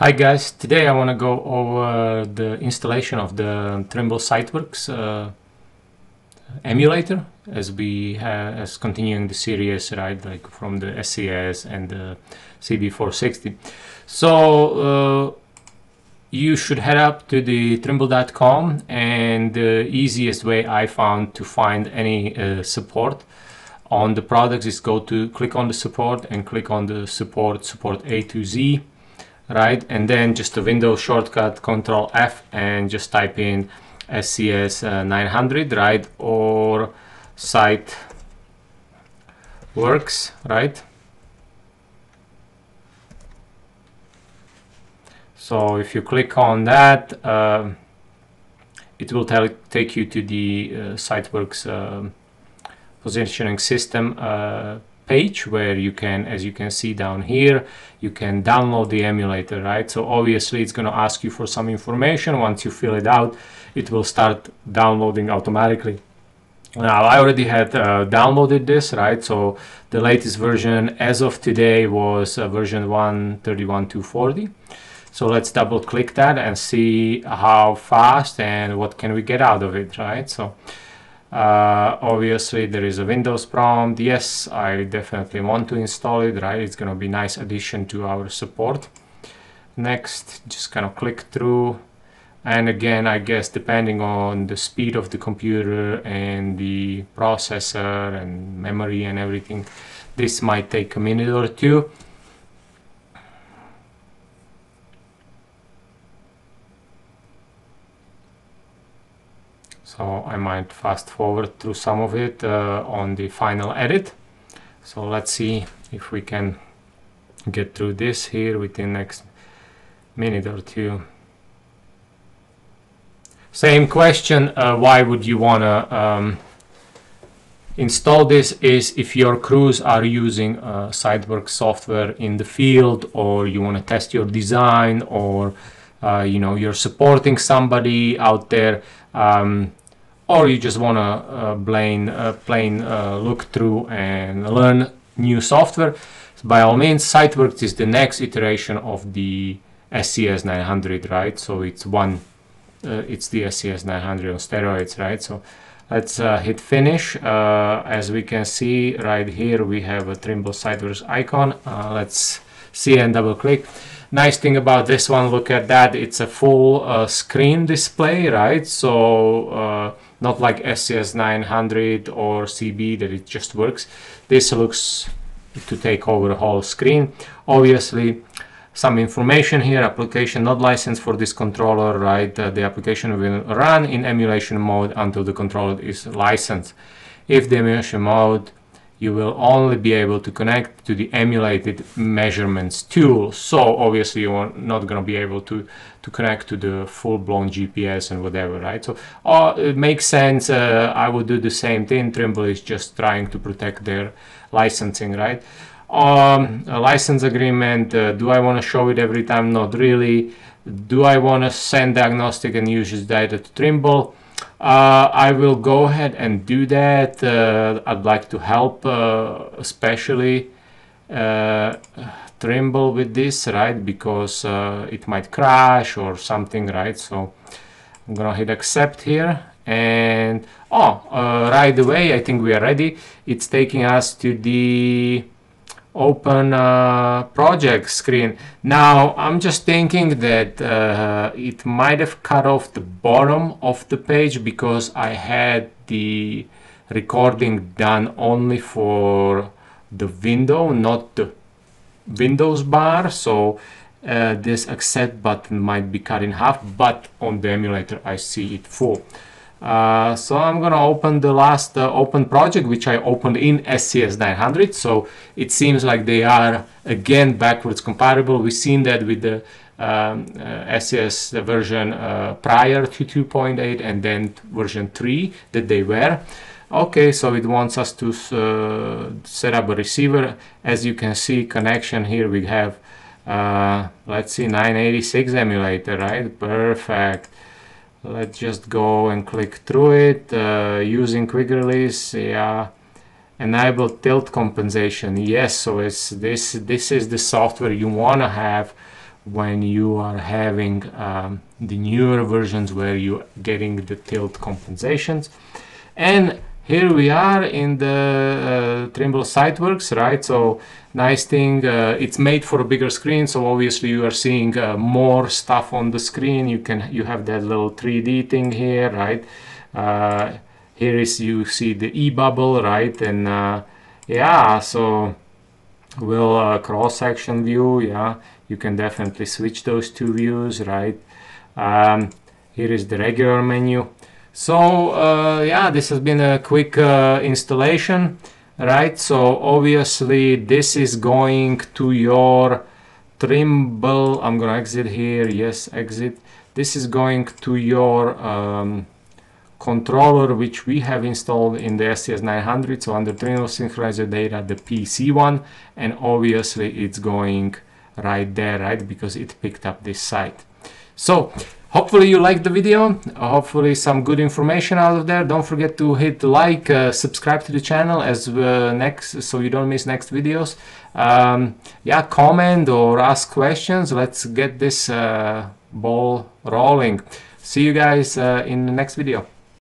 Hi guys, today I want to go over the installation of the Trimble SiteWorks uh, emulator as we have as continuing the series right like from the SCS and the CB460. So uh, you should head up to the trimble.com and the easiest way I found to find any uh, support on the products is go to click on the support and click on the support support A to Z right? And then just a Windows shortcut, Control F, and just type in SCS uh, 900, right? Or site works, right? So if you click on that, uh, it will take you to the uh, SiteWorks uh, positioning system uh, page where you can, as you can see down here, you can download the emulator, right? So obviously it's going to ask you for some information. Once you fill it out, it will start downloading automatically. Now I already had uh, downloaded this, right? So the latest version as of today was uh, version 131.240. So let's double click that and see how fast and what can we get out of it, right? So uh, obviously there is a Windows prompt. Yes, I definitely want to install it, right? It's going to be nice addition to our support. Next, just kind of click through. And again, I guess depending on the speed of the computer and the processor and memory and everything, this might take a minute or two. So I might fast forward through some of it uh, on the final edit. So let's see if we can get through this here within next minute or two. Same question uh, why would you want to um, install this is if your crews are using uh, SiteWorks software in the field or you want to test your design or uh, you know you're supporting somebody out there um, or you just want to uh, plain, uh, plain uh, look through and learn new software, by all means, SiteWorks is the next iteration of the SCS 900, right? So it's one, uh, it's the SCS 900 on steroids, right? So let's uh, hit finish. Uh, as we can see right here, we have a Trimble SiteWorks icon. let's see and double click nice thing about this one look at that it's a full screen display right so not like SCS 900 or CB that it just works. This looks to take over the whole screen. Obviously, some information here, application not licensed for this controller, right? Uh, the application will run in emulation mode until the controller is licensed. If the emulation mode you will only be able to connect to the emulated measurements tool. So obviously you are not going to be able to, to connect to the full-blown GPS and whatever, right? So uh, it makes sense. Uh, I would do the same thing. Trimble is just trying to protect their licensing, right? Um, a license agreement, uh, do I want to show it every time? Not really. Do I want to send diagnostic and usage data to Trimble? Uh, I will go ahead and do that. Uh, I'd like to help, uh, especially uh, Trimble with this, right? Because uh, it might crash or something, right? So I'm gonna hit accept here, and oh, uh, right away, I think we are ready. It's taking us to the open uh, project screen. Now I'm just thinking that uh, it might have cut off the bottom of the page because I had the recording done only for the window, not the Windows bar. So uh, this accept button might be cut in half, but on the emulator I see it full. Uh, so I'm gonna open the last uh, open project which I opened in SCS 900 so it seems like they are again backwards compatible. We've seen that with the um, uh, SCS version uh, prior to 2.8 and then version 3 that they were. Okay so it wants us to uh, set up a receiver. As you can see connection here we have let's see 986 emulator right? Perfect let's just go and click through it uh, using quick release yeah enable tilt compensation yes so it's this this is the software you want to have when you are having um, the newer versions where you're getting the tilt compensations. And here we are in the uh, Trimble SiteWorks, right? So nice thing, uh, it's made for a bigger screen. So obviously you are seeing uh, more stuff on the screen. You can, you have that little 3D thing here, right? Uh, here is, you see the e-bubble, right? And uh, yeah, so will uh, cross-section view, yeah, you can definitely switch those two views, right? Um, here is the regular menu. So uh, yeah, this has been a quick uh, installation, right? So obviously this is going to your Trimble. I'm gonna exit here. Yes, exit. This is going to your um, controller which we have installed in the SCS 900 so under Trimble synchronizer data the PC one and obviously it's going right there right because it picked up this site so hopefully you liked the video. Hopefully some good information out of there. Don't forget to hit like uh, subscribe to the channel as uh, next so you don't miss next videos. Um, yeah comment or ask questions. Let's get this uh, ball rolling. See you guys uh, in the next video